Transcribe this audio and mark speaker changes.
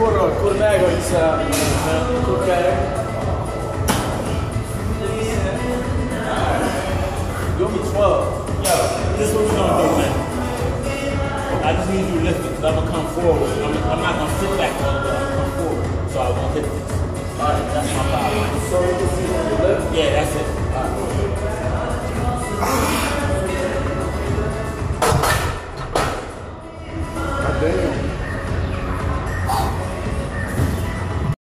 Speaker 1: your side. Quarter bag. Give me 12.
Speaker 2: Yo, this is what we're gonna do, man. I just need you to lift it, because I'm gonna come forward. I'm, I'm not gonna sit back. I'm gonna come forward. So I won't hit this. Alright, that's my power.
Speaker 1: So